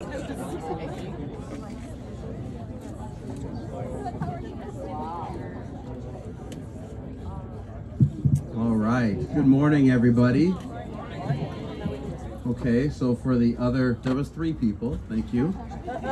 All right. Good morning, everybody. Okay, so for the other, there was three people. Thank you.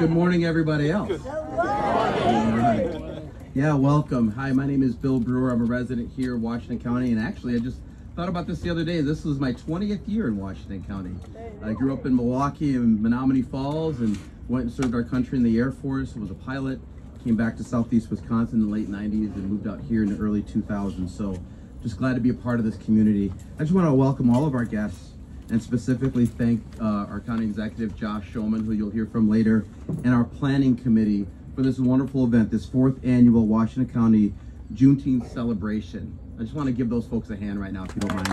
Good morning, everybody else. All right. Yeah, welcome. Hi, my name is Bill Brewer. I'm a resident here in Washington County, and actually, I just thought about this the other day. This was my 20th year in Washington County. I grew up in Milwaukee and Menomonee Falls, and went and served our country in the Air Force. Was a pilot. Came back to Southeast Wisconsin in the late 90s and moved out here in the early 2000s. So, just glad to be a part of this community. I just want to welcome all of our guests and specifically thank uh, our county executive Josh Schoemann, who you'll hear from later, and our planning committee for this wonderful event, this fourth annual Washington County Juneteenth celebration. I just want to give those folks a hand right now, if you don't mind.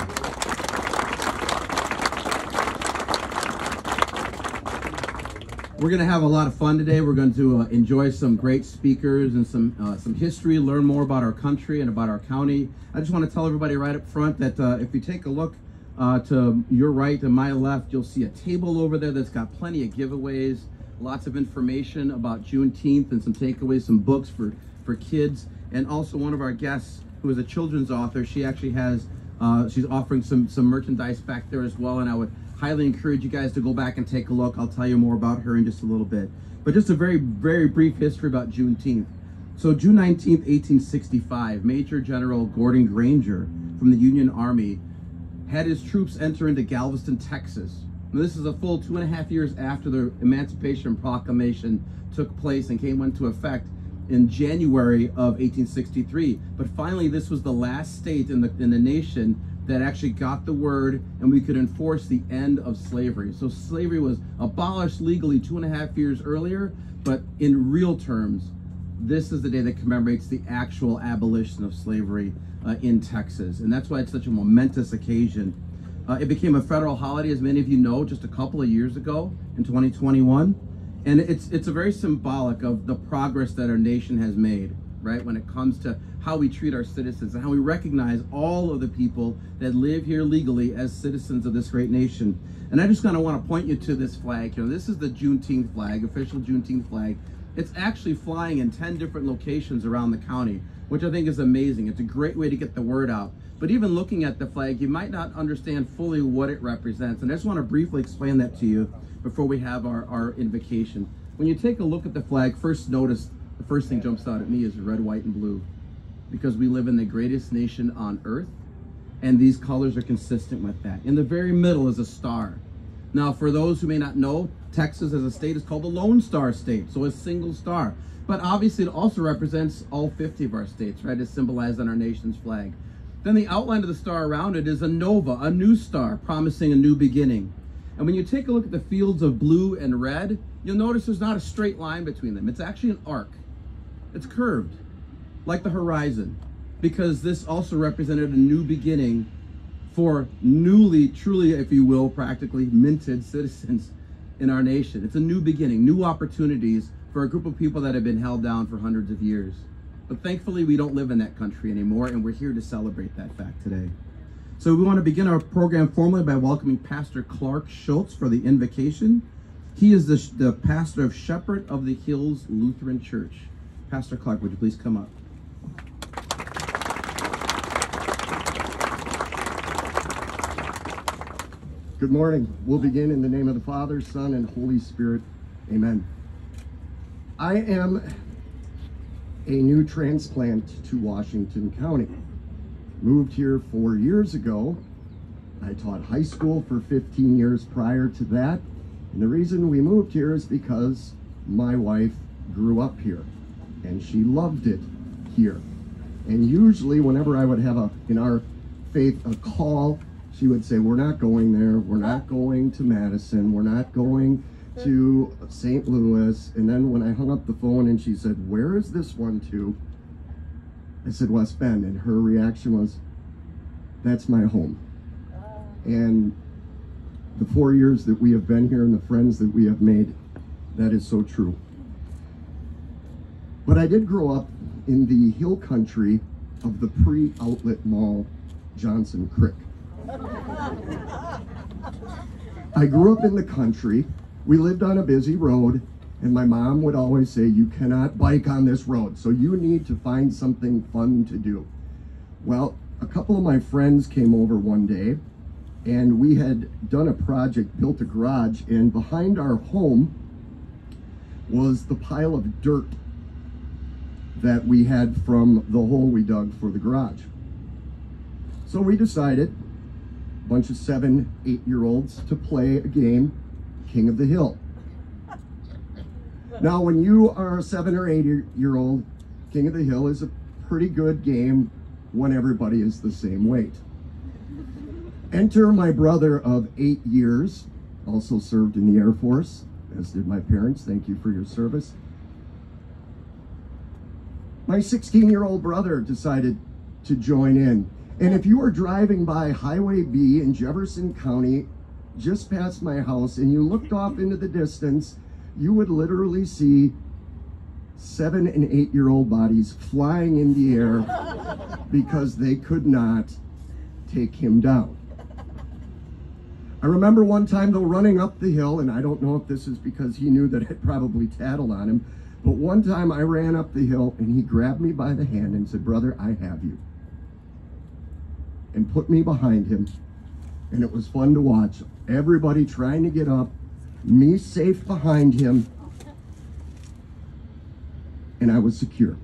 We're going to have a lot of fun today. We're going to uh, enjoy some great speakers and some uh, some history, learn more about our country and about our county. I just want to tell everybody right up front that uh, if you take a look uh, to your right and my left, you'll see a table over there that's got plenty of giveaways, lots of information about Juneteenth and some takeaways, some books for, for kids. And also one of our guests who is a children's author, she actually has, uh, she's offering some, some merchandise back there as well. And I would highly encourage you guys to go back and take a look. I'll tell you more about her in just a little bit. But just a very, very brief history about Juneteenth. So June 19th, 1865, Major General Gordon Granger from the Union Army had his troops enter into Galveston, Texas. Now, this is a full two and a half years after the Emancipation Proclamation took place and came into effect in January of 1863. But finally, this was the last state in the in the nation that actually got the word and we could enforce the end of slavery. So slavery was abolished legally two and a half years earlier, but in real terms, this is the day that commemorates the actual abolition of slavery uh, in Texas. And that's why it's such a momentous occasion. Uh, it became a federal holiday, as many of you know, just a couple of years ago in 2021. And it's, it's a very symbolic of the progress that our nation has made, right? When it comes to how we treat our citizens and how we recognize all of the people that live here legally as citizens of this great nation. And I just kind of want to point you to this flag. You know, this is the Juneteenth flag, official Juneteenth flag. It's actually flying in 10 different locations around the county, which I think is amazing. It's a great way to get the word out. But even looking at the flag, you might not understand fully what it represents. And I just want to briefly explain that to you before we have our, our invocation. When you take a look at the flag, first notice the first thing jumps out at me is red, white, and blue. Because we live in the greatest nation on earth, and these colors are consistent with that. In the very middle is a star. Now, for those who may not know, Texas as a state is called the Lone Star State, so a single star. But obviously, it also represents all 50 of our states, right? It's symbolized on our nation's flag. Then the outline of the star around it is a nova, a new star, promising a new beginning. And when you take a look at the fields of blue and red, you'll notice there's not a straight line between them. It's actually an arc. It's curved, like the horizon, because this also represented a new beginning for newly, truly, if you will, practically minted citizens in our nation. It's a new beginning, new opportunities for a group of people that have been held down for hundreds of years. But thankfully, we don't live in that country anymore, and we're here to celebrate that fact today. So we want to begin our program formally by welcoming Pastor Clark Schultz for the invocation. He is the, the pastor of Shepherd of the Hills Lutheran Church. Pastor Clark, would you please come up? Good morning. We'll begin in the name of the Father, Son, and Holy Spirit. Amen. I am a new transplant to Washington County. Moved here four years ago. I taught high school for 15 years prior to that. And the reason we moved here is because my wife grew up here and she loved it here. And usually, whenever I would have a, in our faith, a call, she would say, We're not going there. We're not going to Madison. We're not going to St. Louis. And then when I hung up the phone and she said, Where is this one to? I said, West Bend. And her reaction was, That's my home. And the four years that we have been here and the friends that we have made, that is so true. But I did grow up in the hill country of the pre outlet mall Johnson Creek. I grew up in the country We lived on a busy road, and my mom would always say, You cannot bike on this road, so you need to find something fun to do. Well, a couple of my friends came over one day, and we had done a project, built a garage, and behind our home was the pile of dirt that we had from the hole we dug for the garage. So we decided, a bunch of seven, eight year olds, to play a game, King of the Hill. Now, when you are a seven or eight year old, King of the Hill is a pretty good game when everybody is the same weight. Enter my brother of eight years, also served in the Air Force, as did my parents. Thank you for your service. My 16 year old brother decided to join in. And if you are driving by Highway B in Jefferson County, just past my house, and you looked off into the distance, you would literally see seven and eight year old bodies flying in the air because they could not take him down. I remember one time though running up the hill, and I don't know if this is because he knew that I'd probably tattled on him, but one time I ran up the hill and he grabbed me by the hand and said, Brother, I have you. And put me behind him. And it was fun to watch. Everybody trying to get up, me safe behind him, and I was secure.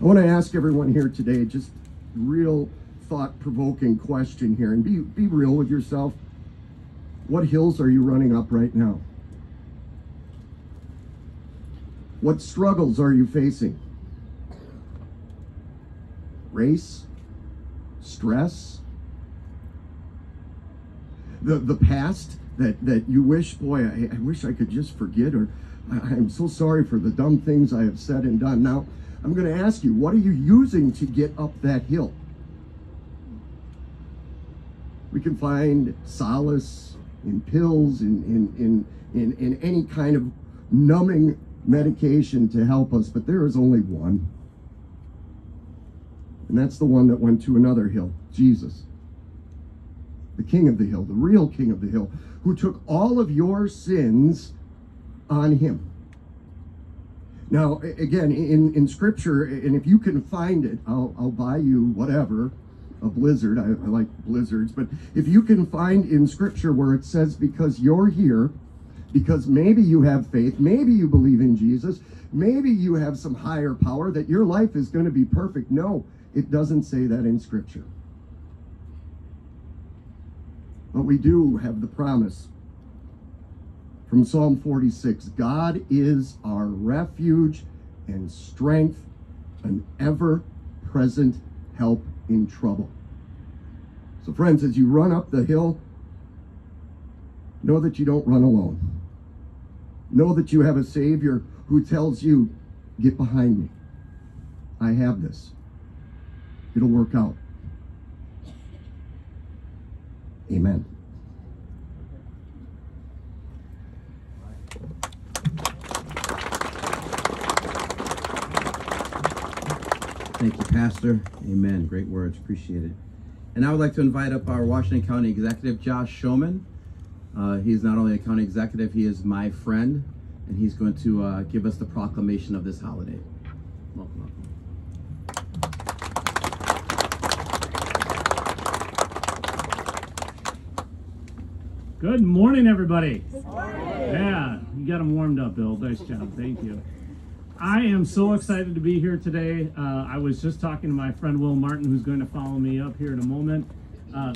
I want to ask everyone here today just real thought-provoking question here and be, be real with yourself. What hills are you running up right now? What struggles are you facing? Race? Stress? The, the past that, that you wish, boy, I, I wish I could just forget, or I, I'm so sorry for the dumb things I have said and done. Now, I'm going to ask you, what are you using to get up that hill? We can find solace in pills, in, in, in, in any kind of numbing medication to help us, but there is only one. And that's the one that went to another hill, Jesus. The king of the hill, the real king of the hill, who took all of your sins on him. Now, again, in, in scripture, and if you can find it, I'll, I'll buy you whatever, a blizzard. I, I like blizzards. But if you can find in scripture where it says, because you're here, because maybe you have faith, maybe you believe in Jesus, maybe you have some higher power that your life is going to be perfect. No, it doesn't say that in Scripture. But we do have the promise from Psalm 46 God is our refuge and strength, an ever present help in trouble. So, friends, as you run up the hill, know that you don't run alone. Know that you have a Savior who tells you, Get behind me. I have this. It'll work out. Amen. Thank you, Pastor. Amen. Great words. Appreciate it. And I would like to invite up our Washington County Executive, Josh Schoemann. Uh, he's not only a county executive, he is my friend, and he's going to uh, give us the proclamation of this holiday. Welcome, Good morning, everybody. Yeah, you got them warmed up, Bill. Nice job. Thank you. I am so excited to be here today. Uh, I was just talking to my friend Will Martin, who's going to follow me up here in a moment. Uh,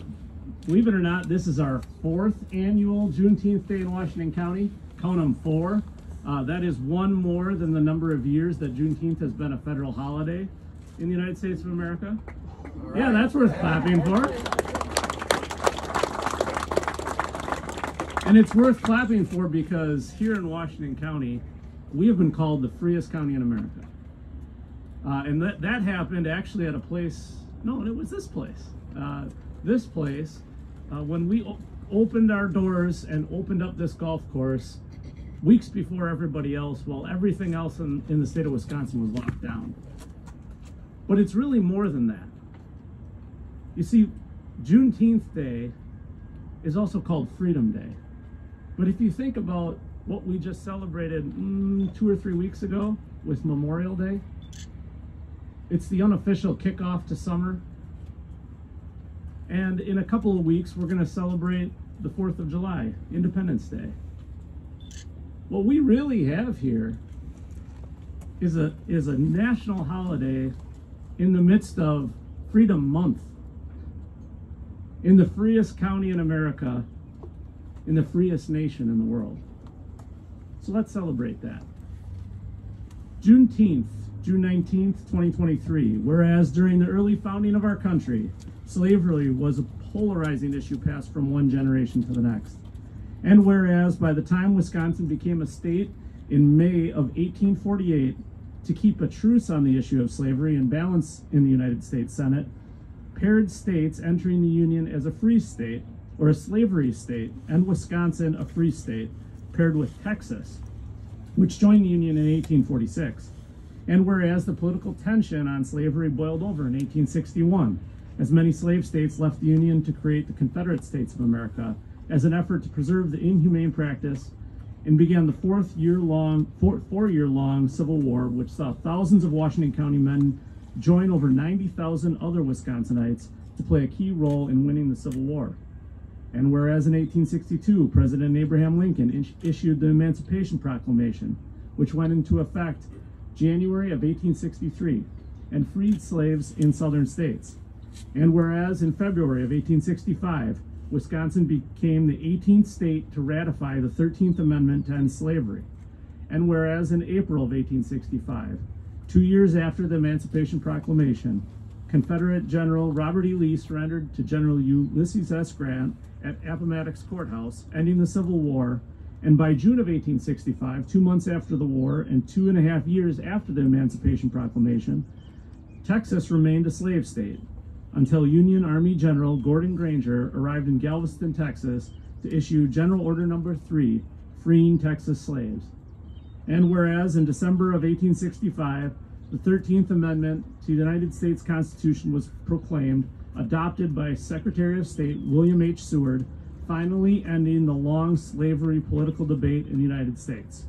Believe it or not, this is our fourth annual Juneteenth Day in Washington County. Count them four. Uh, that is one more than the number of years that Juneteenth has been a federal holiday in the United States of America. Right. Yeah, that's worth clapping for. And it's worth clapping for because here in Washington County, we have been called the freest county in America. Uh, and that, that happened actually at a place, no, it was this place. Uh, this place uh, when we opened our doors and opened up this golf course weeks before everybody else, while everything else in, in the state of Wisconsin was locked down. But it's really more than that. You see, Juneteenth Day is also called Freedom Day. But if you think about what we just celebrated mm, two or three weeks ago with Memorial Day, it's the unofficial kickoff to summer. And in a couple of weeks, we're going to celebrate the 4th of July, Independence Day. What we really have here is a, is a national holiday in the midst of Freedom Month. In the freest county in America, in the freest nation in the world. So let's celebrate that. Juneteenth, June 19th, 2023. Whereas during the early founding of our country, slavery was a polarizing issue passed from one generation to the next. And whereas by the time Wisconsin became a state in May of 1848, to keep a truce on the issue of slavery and balance in the United States Senate, paired states entering the Union as a free state or a slavery state, and Wisconsin a free state, paired with Texas, which joined the Union in 1846. And whereas the political tension on slavery boiled over in 1861, as many slave states left the Union to create the Confederate States of America as an effort to preserve the inhumane practice and began the fourth year long four, four year long civil war which saw thousands of washington county men join over 90000 other wisconsinites to play a key role in winning the civil war and whereas in 1862 president abraham lincoln issued the emancipation proclamation which went into effect january of 1863 and freed slaves in southern states and whereas in february of 1865 Wisconsin became the 18th state to ratify the 13th Amendment to end slavery. And whereas in April of 1865, two years after the Emancipation Proclamation, Confederate General Robert E. Lee surrendered to General Ulysses S. Grant at Appomattox Courthouse, ending the Civil War. And by June of 1865, two months after the war and two and a half years after the Emancipation Proclamation, Texas remained a slave state until Union Army General Gordon Granger arrived in Galveston, Texas to issue General Order Number 3, freeing Texas slaves. And whereas in December of 1865, the 13th Amendment to the United States Constitution was proclaimed, adopted by Secretary of State William H. Seward, finally ending the long slavery political debate in the United States.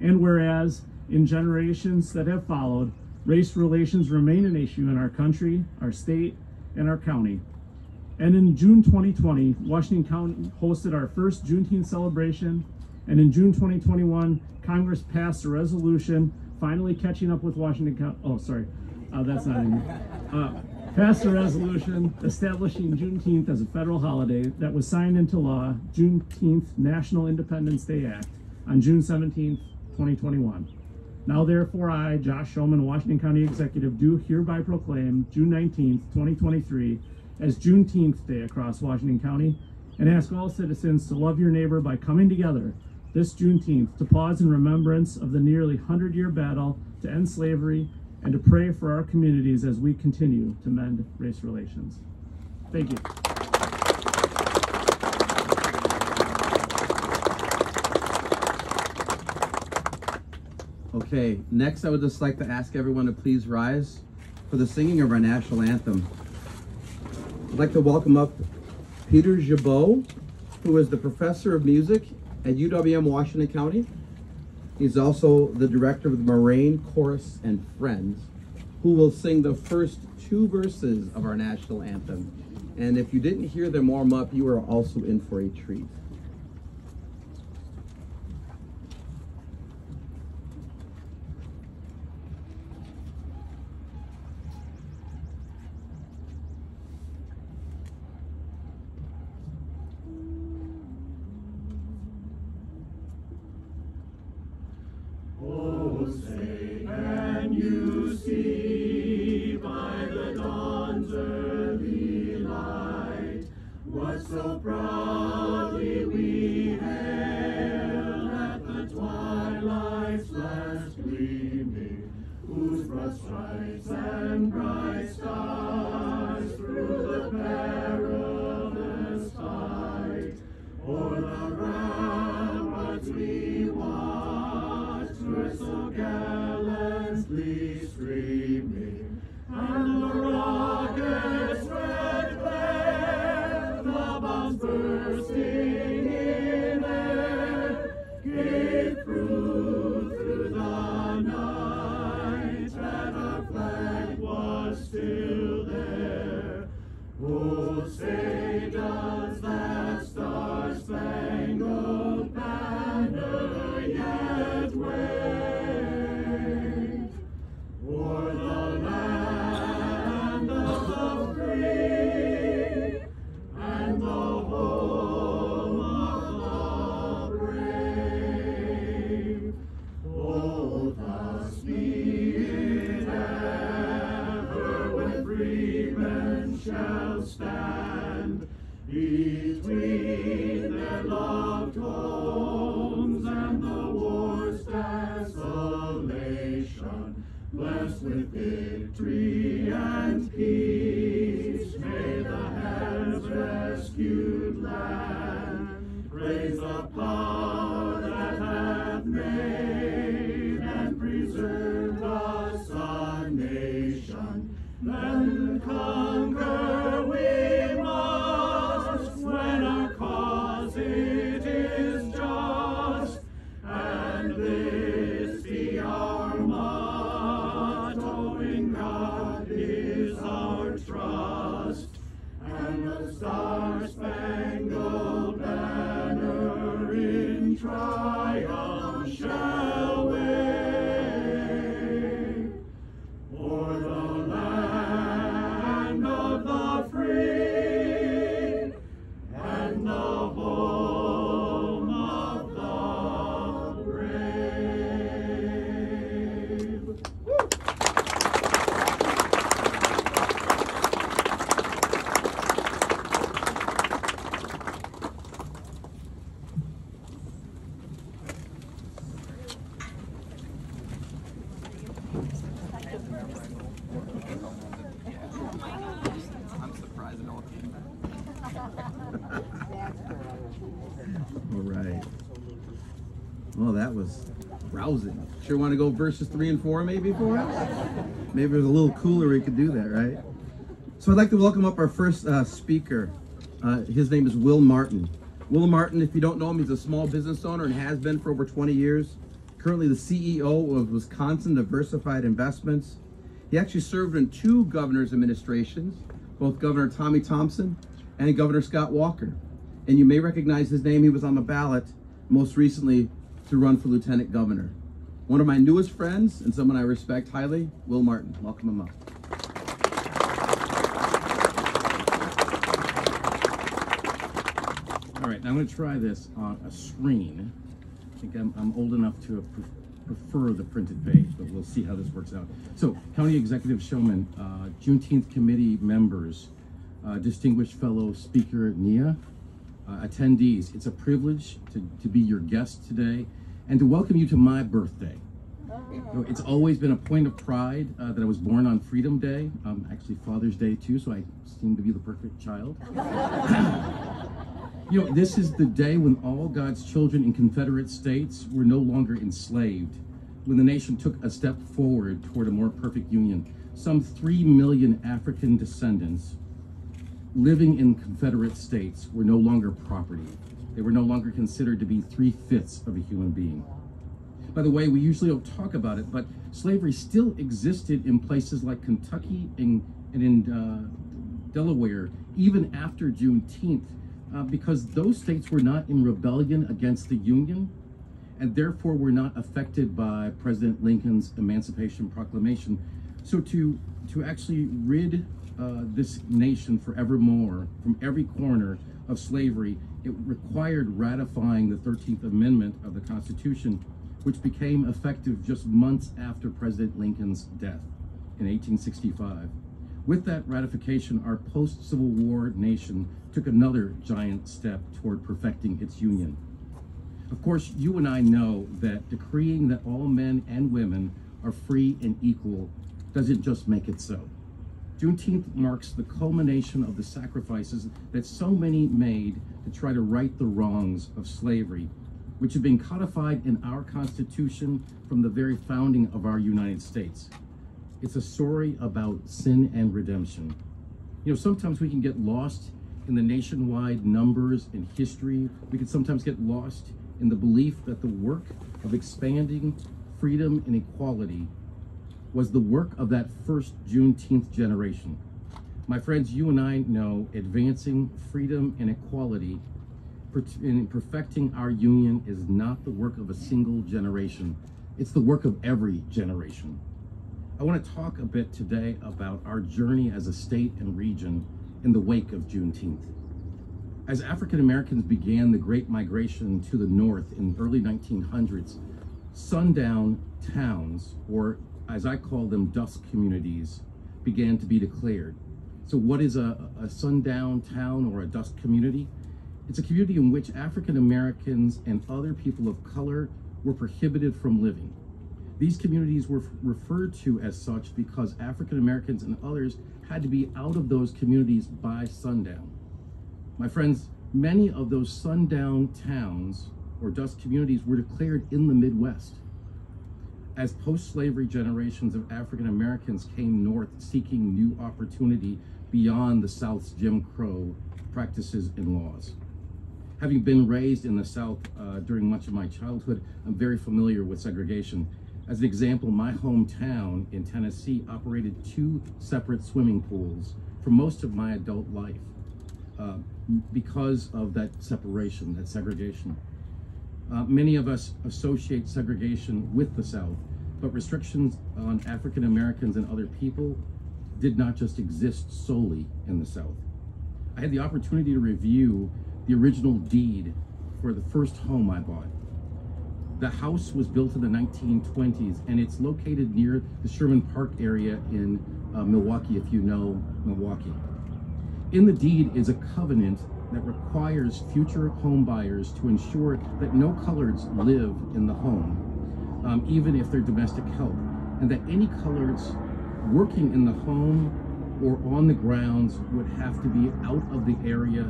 And whereas in generations that have followed, race relations remain an issue in our country, our state, and our county. And in June 2020, Washington County hosted our first Juneteenth celebration. And in June 2021, Congress passed a resolution finally catching up with Washington County. Oh, sorry, uh, that's not in. Uh, passed a resolution establishing Juneteenth as a federal holiday that was signed into law, Juneteenth National Independence Day Act, on June 17, 2021. Now therefore I, Josh Schoemann, Washington County Executive, do hereby proclaim June 19th, 2023 as Juneteenth Day across Washington County and ask all citizens to love your neighbor by coming together this Juneteenth to pause in remembrance of the nearly 100-year battle to end slavery and to pray for our communities as we continue to mend race relations. Thank you. Okay, next I would just like to ask everyone to please rise for the singing of our national anthem. I'd like to welcome up Peter Jabot, who is the professor of music at UWM Washington County. He's also the director of the Moraine Chorus and Friends, who will sing the first two verses of our national anthem. And if you didn't hear them warm up, you are also in for a treat. Want to go verses three and four maybe for us? Maybe it was a little cooler we could do that, right? So I'd like to welcome up our first uh, speaker. Uh, his name is Will Martin. Will Martin, if you don't know him, he's a small business owner and has been for over 20 years. Currently the CEO of Wisconsin Diversified Investments. He actually served in two governor's administrations, both Governor Tommy Thompson and Governor Scott Walker. And you may recognize his name. He was on the ballot most recently to run for lieutenant governor. One of my newest friends and someone I respect highly, Will Martin. Welcome him up. All right, now I'm going to try this on a screen. I think I'm, I'm old enough to pre- prefer the printed page, but we'll see how this works out. So, County Executive Schoemann, uh, Juneteenth Committee members, uh, distinguished fellow speaker Nia, uh, attendees, it's a privilege to, to be your guest today and to welcome you to my birthday. Know, it's always been a point of pride uh, that I was born on Freedom Day, um, actually Father's Day too, so I seem to be the perfect child. You know, this is the day when all God's children in Confederate states were no longer enslaved, when the nation took a step forward toward a more perfect union. Some 3 million African descendants living in Confederate states were no longer property. They were no longer considered to be three fifths of a human being. By the way, we usually don't talk about it, but slavery still existed in places like Kentucky and, and in uh, Delaware, even after Juneteenth, uh, because those states were not in rebellion against the Union and therefore were not affected by President Lincoln's Emancipation Proclamation. So to, to actually rid uh, this nation forevermore from every corner of slavery, it required ratifying the 13th Amendment of the Constitution, which became effective just months after President Lincoln's death in 1865. With that ratification, our post Civil War nation took another giant step toward perfecting its union. Of course, you and I know that decreeing that all men and women are free and equal doesn't just make it so. Juneteenth marks the culmination of the sacrifices that so many made to try to right the wrongs of slavery, which have been codified in our Constitution from the very founding of our United States. It's a story about sin and redemption. You know, sometimes we can get lost in the nationwide numbers and history. We can sometimes get lost in the belief that the work of expanding freedom and equality was the work of that first Juneteenth generation. My friends, you and I know advancing freedom and equality and perfecting our union is not the work of a single generation. It's the work of every generation. I want to talk a bit today about our journey as a state and region in the wake of Juneteenth. As African Americans began the Great Migration to the North in the early 1900s, sundown towns, or as I call them, dusk communities, began to be declared. So what is a, a sundown town or a dusk community? It's a community in which African Americans and other people of color were prohibited from living. These communities were referred to as such because African Americans and others had to be out of those communities by sundown. My friends, many of those sundown towns or dusk communities were declared in the Midwest. As post-slavery generations of African Americans came north seeking new opportunity beyond the South's Jim Crow practices and laws. Having been raised in the South uh, during much of my childhood, I'm very familiar with segregation as an example, my hometown in Tennessee operated two separate swimming pools for most of my adult life uh, because of that separation, that segregation. Uh, many of us associate segregation with the South, but restrictions on African Americans and other people did not just exist solely in the South. I had the opportunity to review the original deed for the first home I bought. The house was built in the 1920s and it's located near the Sherman Park area in uh, Milwaukee, if you know Milwaukee. In the deed is a covenant that requires future home buyers to ensure that no coloreds live in the home, um, even if they're domestic help, and that any coloreds working in the home or on the grounds would have to be out of the area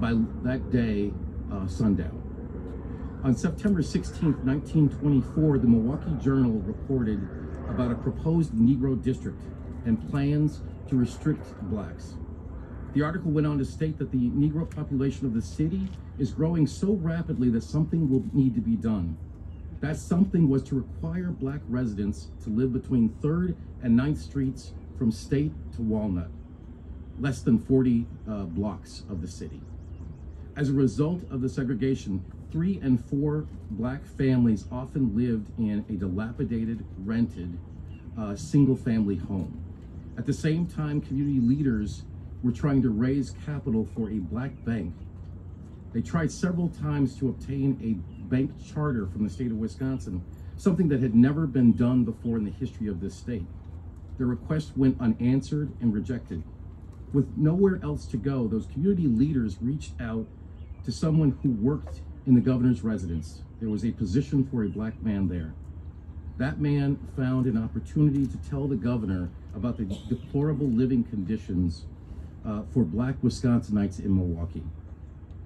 by that day, uh, sundown. On September 16, 1924, the Milwaukee Journal reported about a proposed Negro district and plans to restrict blacks. The article went on to state that the Negro population of the city is growing so rapidly that something will need to be done. That something was to require black residents to live between 3rd and 9th Streets from State to Walnut, less than 40 uh, blocks of the city. As a result of the segregation, three and four black families often lived in a dilapidated, rented, uh, single family home. At the same time, community leaders were trying to raise capital for a black bank. They tried several times to obtain a bank charter from the state of Wisconsin, something that had never been done before in the history of this state. Their request went unanswered and rejected. With nowhere else to go, those community leaders reached out to someone who worked in the governor's residence. There was a position for a black man there. That man found an opportunity to tell the governor about the deplorable living conditions uh, for black Wisconsinites in Milwaukee.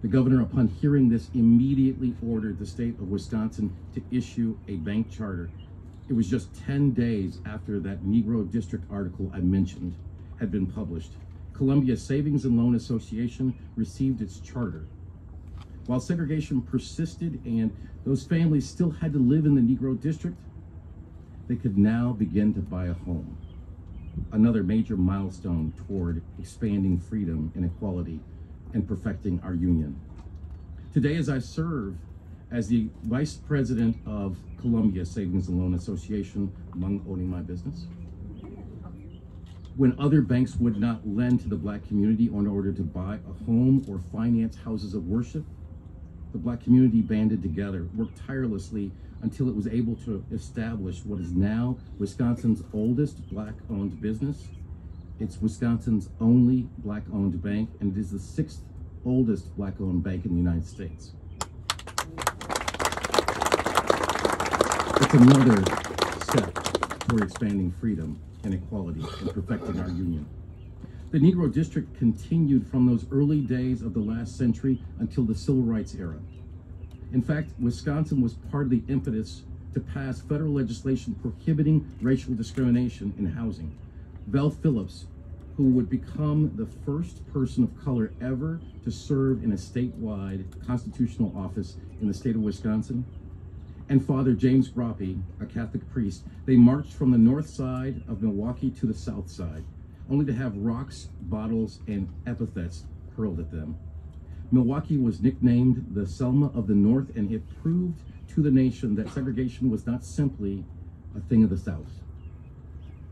The governor, upon hearing this, immediately ordered the state of Wisconsin to issue a bank charter. It was just 10 days after that Negro District article I mentioned had been published. Columbia Savings and Loan Association received its charter. While segregation persisted and those families still had to live in the Negro district, they could now begin to buy a home. Another major milestone toward expanding freedom and equality and perfecting our union. Today, as I serve as the Vice President of Columbia Savings and Loan Association, among owning my business, when other banks would not lend to the black community in order to buy a home or finance houses of worship, the black community banded together, worked tirelessly until it was able to establish what is now Wisconsin's oldest black-owned business. It's Wisconsin's only black-owned bank, and it is the sixth oldest black-owned bank in the United States. It's another step toward expanding freedom and equality and perfecting our union. The Negro District continued from those early days of the last century until the Civil Rights era. In fact, Wisconsin was part of the impetus to pass federal legislation prohibiting racial discrimination in housing. Vel Phillips, who would become the first person of color ever to serve in a statewide constitutional office in the state of Wisconsin, and Father James Groppi, a Catholic priest, they marched from the north side of Milwaukee to the south side only to have rocks, bottles, and epithets hurled at them. Milwaukee was nicknamed the Selma of the North, and it proved to the nation that segregation was not simply a thing of the South.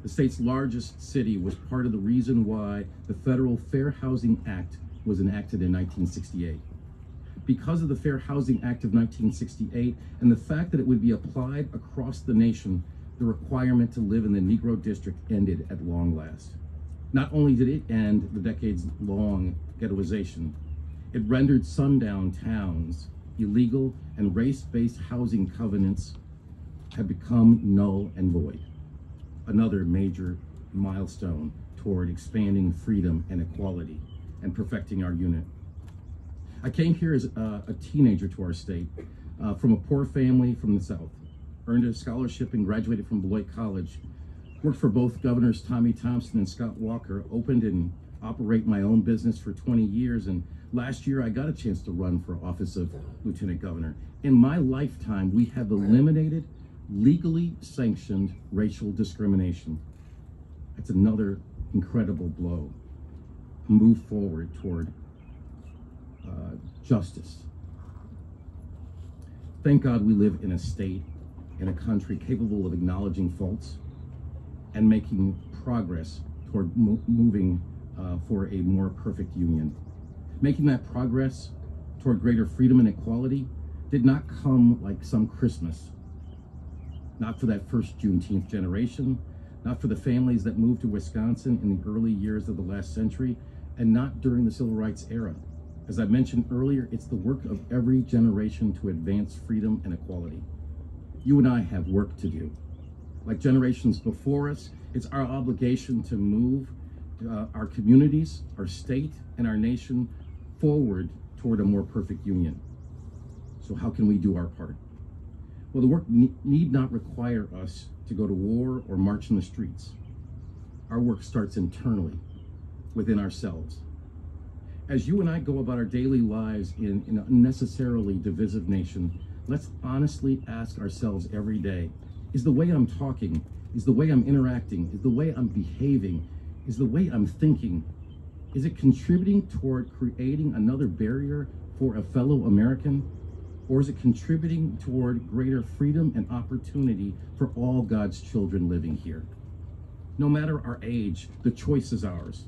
The state's largest city was part of the reason why the Federal Fair Housing Act was enacted in 1968. Because of the Fair Housing Act of 1968 and the fact that it would be applied across the nation, the requirement to live in the Negro District ended at long last. Not only did it end the decades long ghettoization, it rendered sundown towns illegal and race based housing covenants have become null and void. Another major milestone toward expanding freedom and equality and perfecting our unit. I came here as a, a teenager to our state uh, from a poor family from the South, earned a scholarship and graduated from Beloit College. Worked for both governors Tommy Thompson and Scott Walker, opened and operate my own business for 20 years, and last year I got a chance to run for office of lieutenant governor. In my lifetime, we have eliminated legally sanctioned racial discrimination. That's another incredible blow. Move forward toward uh, justice. Thank God we live in a state, in a country capable of acknowledging faults and making progress toward mo moving uh, for a more perfect union. Making that progress toward greater freedom and equality did not come like some Christmas. Not for that first Juneteenth generation, not for the families that moved to Wisconsin in the early years of the last century, and not during the civil rights era. As I mentioned earlier, it's the work of every generation to advance freedom and equality. You and I have work to do. Like generations before us, it's our obligation to move uh, our communities, our state, and our nation forward toward a more perfect union. So how can we do our part? Well, the work ne need not require us to go to war or march in the streets. Our work starts internally, within ourselves. As you and I go about our daily lives in, in an unnecessarily divisive nation, let's honestly ask ourselves every day, is the way I'm talking, is the way I'm interacting, is the way I'm behaving, is the way I'm thinking, is it contributing toward creating another barrier for a fellow American? Or is it contributing toward greater freedom and opportunity for all God's children living here? No matter our age, the choice is ours.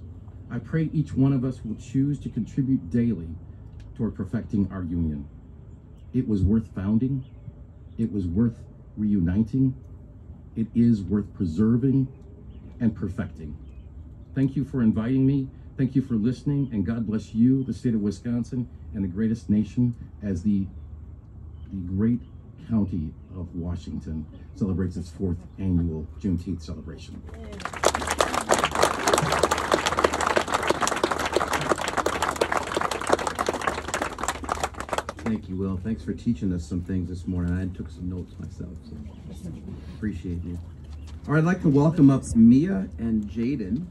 I pray each one of us will choose to contribute daily toward perfecting our union. It was worth founding. It was worth reuniting. It is worth preserving and perfecting. Thank you for inviting me. Thank you for listening, and God bless you, the state of Wisconsin, and the greatest nation as the, the great county of Washington celebrates its fourth annual Juneteenth celebration. Thank you, Will. Thanks for teaching us some things this morning. I took some notes myself, so appreciate you. All right, I'd like to welcome up Mia and Jaden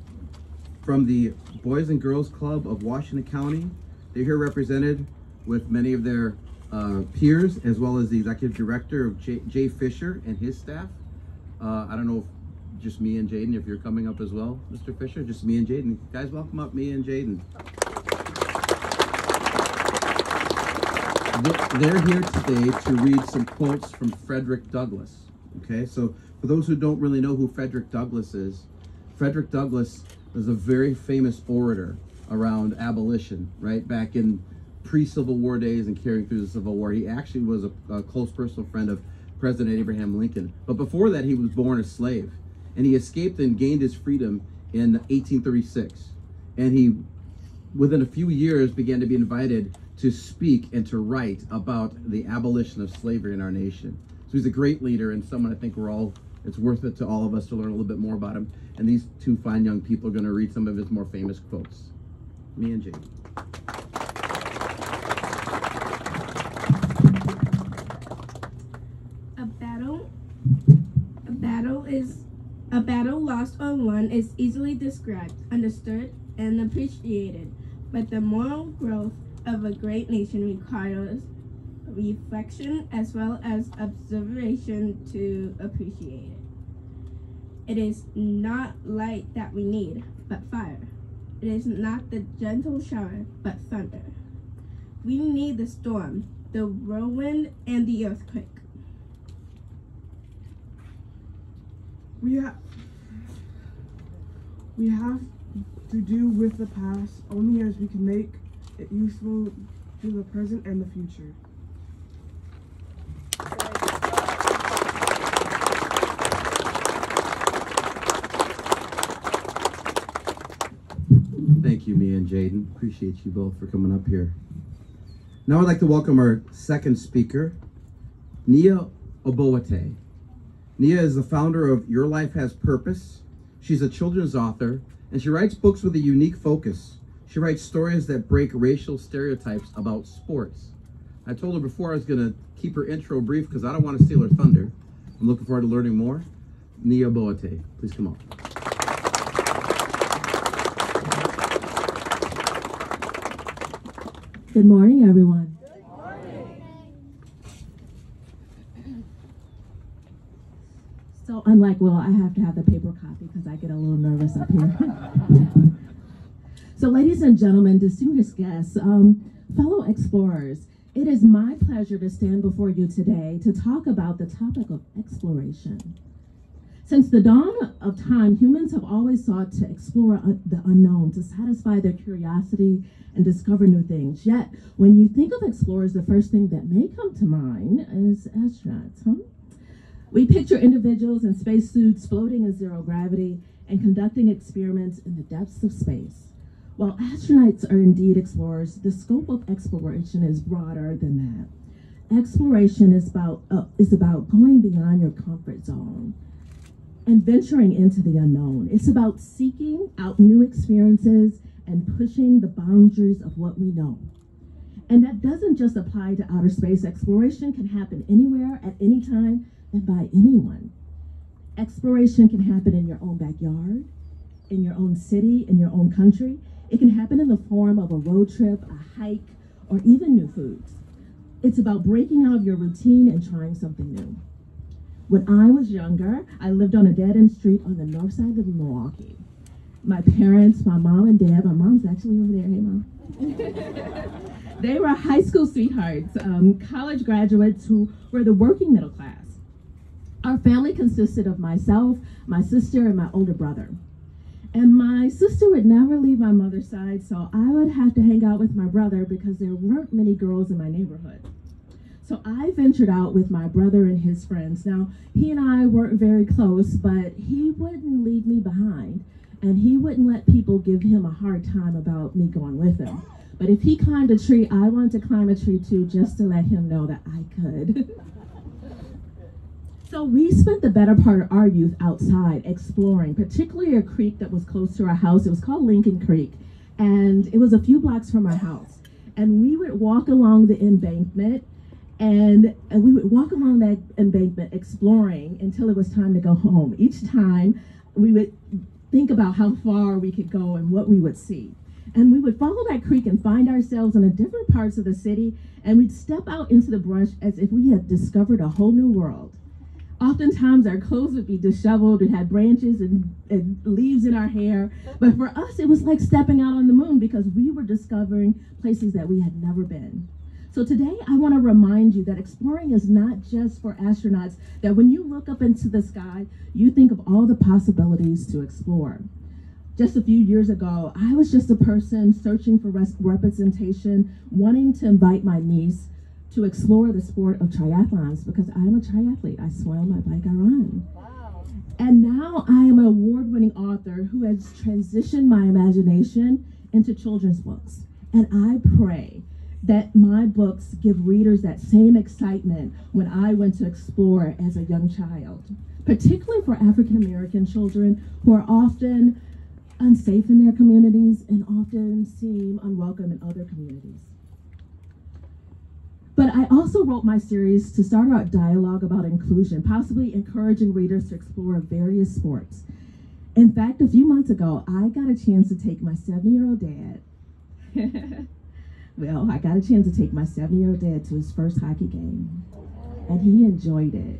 from the Boys and Girls Club of Washington County. They're here represented with many of their uh, peers, as well as the executive director of Jay, Fisher and his staff. Uh, I don't know if just Mia and Jaden, if you're coming up as well, Mr. Fisher, just Mia and Jaden. Guys, welcome up Mia and Jaden. They're here today to read some quotes from Frederick Douglass. Okay, so for those who don't really know who Frederick Douglass is, Frederick Douglass was a very famous orator around abolition, right? Back in pre-Civil War days and carrying through the Civil War. He actually was a, a close personal friend of President Abraham Lincoln. But before that, he was born a slave. And he escaped and gained his freedom in 1836. And he, within a few years, began to be invited to speak and to write about the abolition of slavery in our nation. So he's a great leader and someone I think we're all, it's worth it to all of us to learn a little bit more about him. And these two fine young people are going to read some of his more famous quotes. Me and Jane. A battle, a battle is, a battle lost or won is easily described, understood, and appreciated. But the moral growth of a great nation requires reflection as well as observation to appreciate it. It is not light that we need, but fire. It is not the gentle shower, but thunder. We need the storm, the whirlwind, and the earthquake. We have we have to do with the past only as we can make it useful to the present and the future. Thank you, Mia Jaden. Appreciate you both for coming up here. Now I'd like to welcome our second speaker, Nia Oboate. Nia is the founder of Your Life Has Purpose. She's a children's author, and she writes books with a unique focus. She writes stories that break racial stereotypes about sports. I told her before I was going to keep her intro brief because I don't want to steal her thunder. I'm looking forward to learning more. Nia Boate, please come on. Good morning, everyone. So, unlike Will, I have to have the paper copy because I get a little nervous up here. so, ladies and gentlemen, distinguished guests, um, fellow explorers, it is my pleasure to stand before you today to talk about the topic of exploration. Since the dawn of time, humans have always sought to explore the unknown, to satisfy their curiosity and discover new things. Yet, when you think of explorers, the first thing that may come to mind is astronauts, huh? We picture individuals in spacesuits floating in zero gravity and conducting experiments in the depths of space. While astronauts are indeed explorers, the scope of exploration is broader than that. Exploration is about uh, is about going beyond your comfort zone and venturing into the unknown. It's about seeking out new experiences and pushing the boundaries of what we know. And that doesn't just apply to outer space. Exploration can happen anywhere, at any time, and by anyone. Exploration can happen in your own backyard, in your own city, in your own country. It can happen in the form of a road trip, a hike, or even new foods. It's about breaking out of your routine and trying something new. When I was younger, I lived on a dead end street on the north side of Milwaukee. My parents, my mom and dad, my mom's actually over there, hey mom. they were high school sweethearts, um, college graduates who were the working middle class. Our family consisted of myself, my sister, and my older brother. And my sister would never leave my mother's side, so I would have to hang out with my brother because there weren't many girls in my neighborhood. So I ventured out with my brother and his friends. Now, he and I weren't very close, but he wouldn't leave me behind, and he wouldn't let people give him a hard time about me going with him. But if he climbed a tree, I wanted to climb a tree too, just to let him know that I could. so we spent the better part of our youth outside exploring, particularly a creek that was close to our house. It was called Lincoln Creek, and it was a few blocks from our house. And we would walk along the embankment and, and we would walk along that embankment exploring until it was time to go home. Each time we would think about how far we could go and what we would see. And we would follow that creek and find ourselves in different parts of the city, and we'd step out into the brush as if we had discovered a whole new world. Oftentimes, our clothes would be disheveled, we had branches and, and leaves in our hair, but for us, it was like stepping out on the moon because we were discovering places that we had never been. So today I want to remind you that exploring is not just for astronauts, that when you look up into the sky, you think of all the possibilities to explore. Just a few years ago, I was just a person searching for representation, wanting to invite my niece to explore the sport of triathlons because I'm a triathlete. I swim, I bike, I run. And now I am an award winning author who has transitioned my imagination into children's books. And I pray that my books give readers that same excitement when I went to explore as a young child, particularly for African American children who are often unsafe in their communities and often seem unwelcome in other communities. But I also wrote my series to start out dialogue about inclusion, possibly encouraging readers to explore various sports. In fact, a few months ago, I got a chance to take my seven year old dad. well, I got a chance to take my seven year old dad to his first hockey game, and he enjoyed it.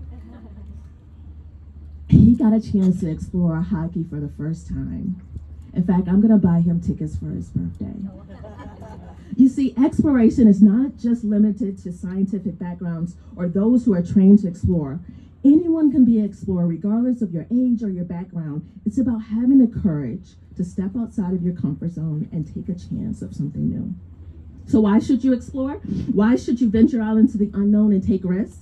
He got a chance to explore hockey for the first time. In fact, I'm going to buy him tickets for his birthday. You see, exploration is not just limited to scientific backgrounds or those who are trained to explore. Anyone can be an explorer, regardless of your age or your background. It's about having the courage to step outside of your comfort zone and take a chance of something new. So, why should you explore? Why should you venture out into the unknown and take risks?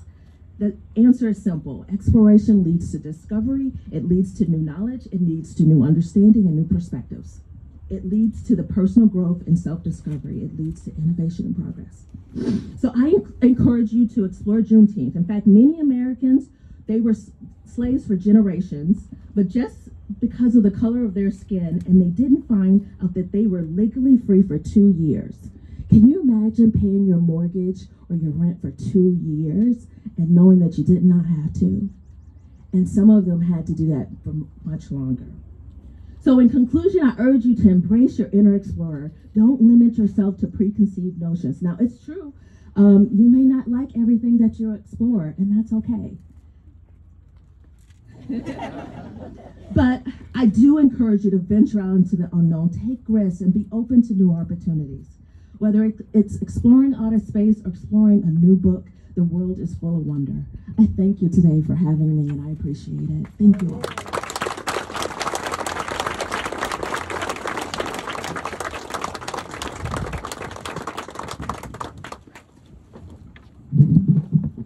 The answer is simple exploration leads to discovery, it leads to new knowledge, it leads to new understanding and new perspectives. It leads to the personal growth and self discovery, it leads to innovation and progress. So, I encourage you to explore Juneteenth. In fact, many Americans they were slaves for generations, but just because of the color of their skin, and they didn't find out that they were legally free for two years. Can you imagine paying your mortgage or your rent for two years and knowing that you did not have to? And some of them had to do that for much longer. So, in conclusion, I urge you to embrace your inner explorer. Don't limit yourself to preconceived notions. Now, it's true, um, you may not like everything that you explore, and that's okay. but I do encourage you to venture out into the unknown, take risks, and be open to new opportunities. Whether it's exploring outer space or exploring a new book, the world is full of wonder. I thank you today for having me, and I appreciate it. Thank you all.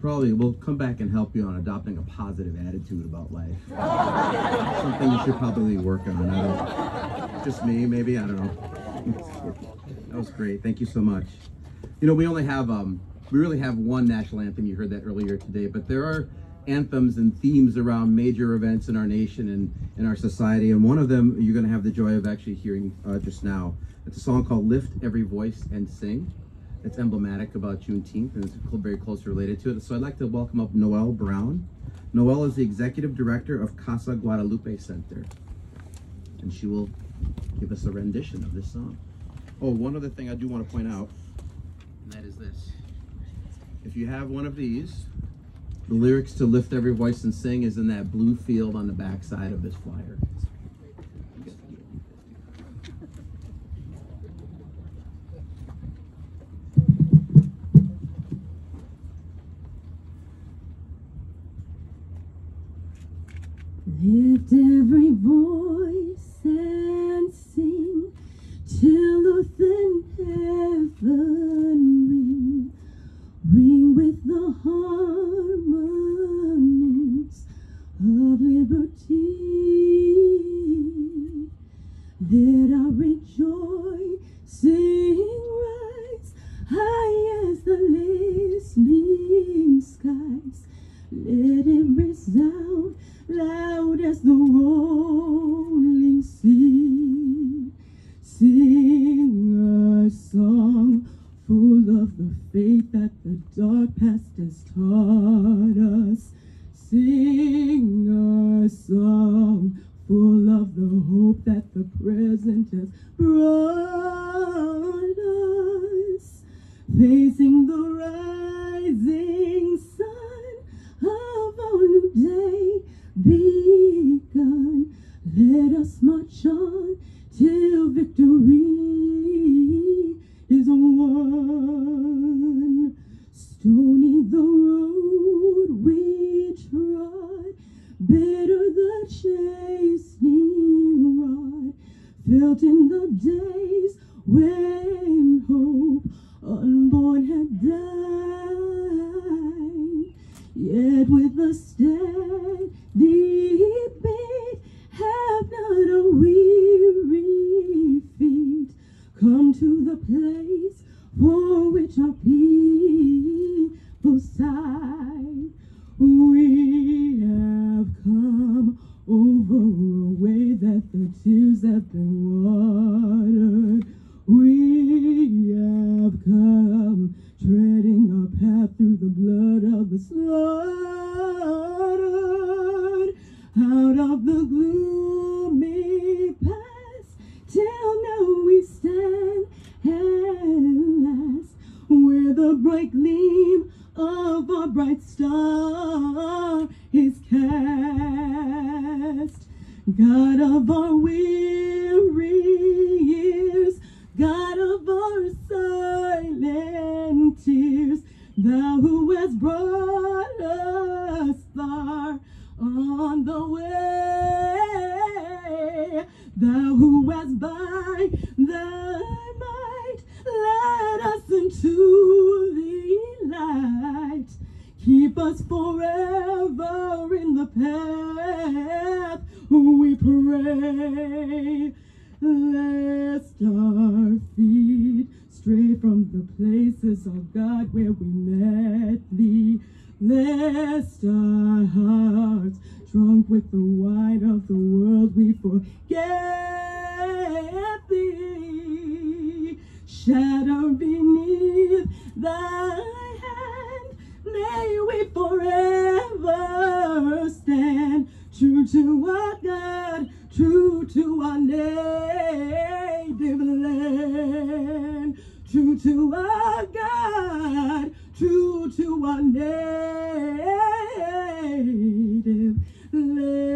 probably we'll come back and help you on adopting a positive attitude about life. Something you should probably work on. I don't, just me, maybe. I don't know. Was great. Thank you so much. You know, we only have um, we really have one national anthem. You heard that earlier today, but there are anthems and themes around major events in our nation and in our society. And one of them you're going to have the joy of actually hearing uh, just now. It's a song called "Lift Every Voice and Sing." it's emblematic about Juneteenth and it's very closely related to it. So I'd like to welcome up Noel Brown. Noel is the executive director of Casa Guadalupe Center. And she will give us a rendition of this song. Oh, one other thing I do want to point out, and that is this. If you have one of these, the lyrics to Lift Every Voice and Sing is in that blue field on the back side of this flyer. Let our rejoicing rise true to our God, true to our native land.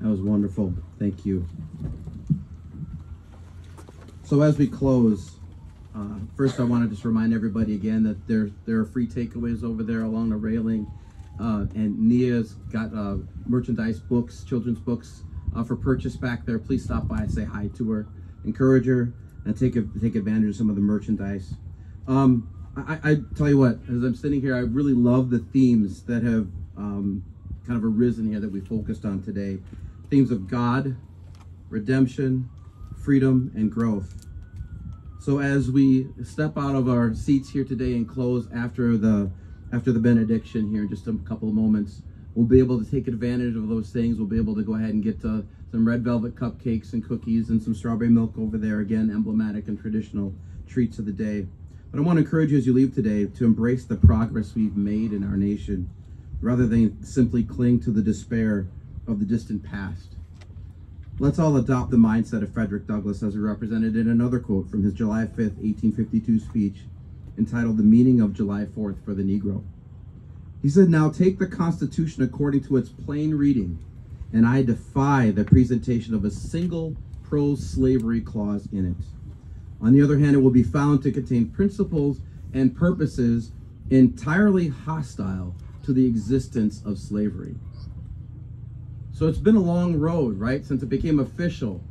That was wonderful. Thank you. So as we close, uh, first I want to just remind everybody again that there there are free takeaways over there along the railing, uh, and Nia's got uh, merchandise, books, children's books uh, for purchase back there. Please stop by, say hi to her, encourage her, and take a, take advantage of some of the merchandise. Um, I, I tell you what, as I'm sitting here, I really love the themes that have um, kind of arisen here that we focused on today. Themes of God, redemption, freedom, and growth. So as we step out of our seats here today and close after the after the benediction here in just a couple of moments, we'll be able to take advantage of those things. We'll be able to go ahead and get to some red velvet cupcakes and cookies and some strawberry milk over there. Again, emblematic and traditional treats of the day. But I want to encourage you as you leave today to embrace the progress we've made in our nation rather than simply cling to the despair of the distant past. Let's all adopt the mindset of Frederick Douglass as represented in another quote from his July 5th, 1852 speech entitled The Meaning of July 4th for the Negro. He said, Now take the Constitution according to its plain reading, and I defy the presentation of a single pro slavery clause in it. On the other hand, it will be found to contain principles and purposes entirely hostile to the existence of slavery. So it's been a long road, right, since it became official.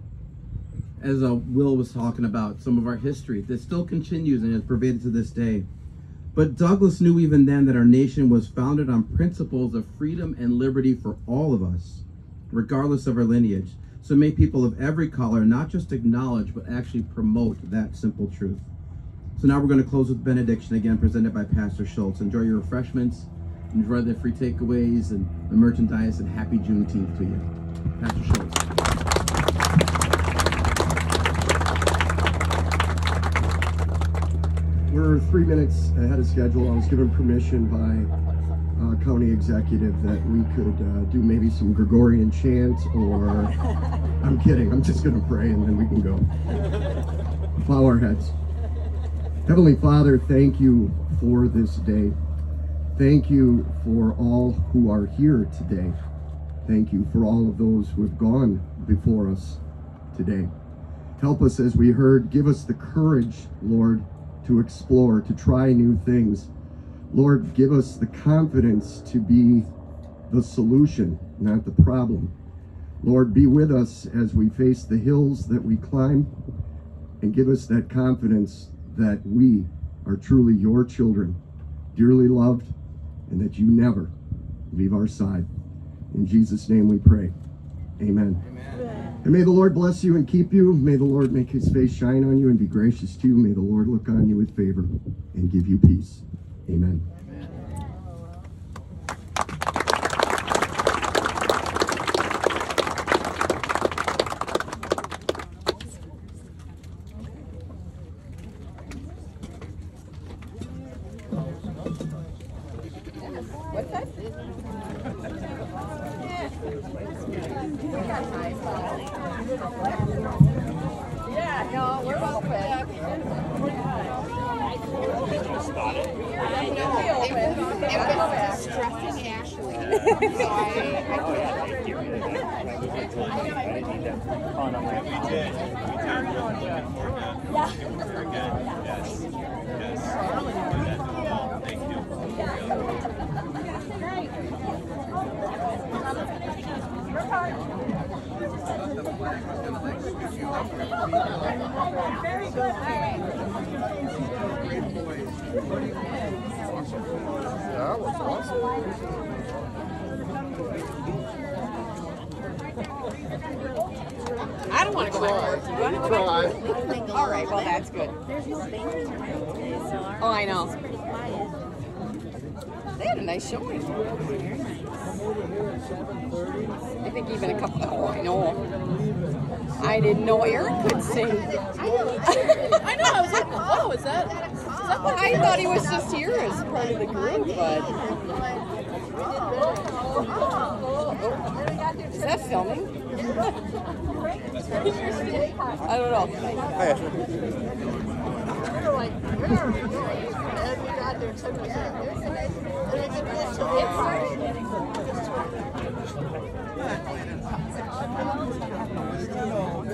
As uh, Will was talking about, some of our history that still continues and is pervaded to this day. But Douglass knew even then that our nation was founded on principles of freedom and liberty for all of us, regardless of our lineage. So may people of every color not just acknowledge, but actually promote that simple truth. So now we're going to close with benediction again, presented by Pastor Schultz. Enjoy your refreshments, enjoy the free takeaways and the merchandise, and happy Juneteenth to you. Pastor Schultz. We're three minutes ahead of schedule. I was given permission by uh, county executive that we could uh, do maybe some Gregorian chant or I'm kidding. I'm just going to pray and then we can go. Bow our heads. Heavenly Father, thank you for this day. Thank you for all who are here today. Thank you for all of those who have gone before us today. Help us as we heard. Give us the courage, Lord, to explore, to try new things. Lord, give us the confidence to be the solution, not the problem. Lord, be with us as we face the hills that we climb and give us that confidence that we are truly your children, dearly loved, and that you never leave our side. In Jesus' name we pray. Amen. And may the Lord bless you and keep you. May the Lord make his face shine on you and be gracious to you. May the Lord look on you with favor and give you peace. Amen. What's that? Yeah, no, we're open. I know. It was distressing Ashley. So I, I I don't want to go back to work. You want to go back to work? All right, well, that's good. Oh, I know. They had a nice showing. I think even a couple, oh, I know. I didn't know Eric could sing. I know, I was like, oh, is that, is that what? I thought he was just here as part of the group, but. Is that filming? I don't know.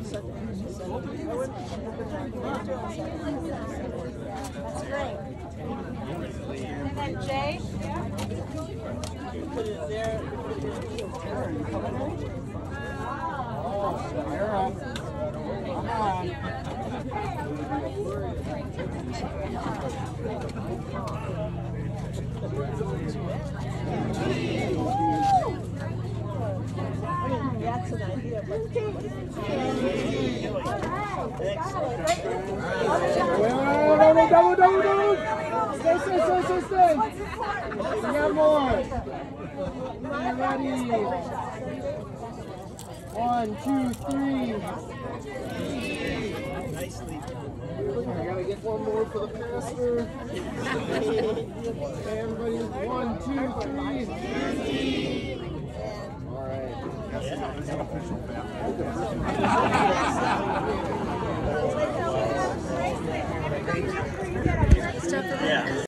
That's great. And then Jay? Put it there. That's an idea. Double, double, double. Stay, stay, stay, stay, stay. We got more. Ready. One, two, three. Nicely. I gotta get one more for the pastor. Okay, everybody, one, two, three. All right.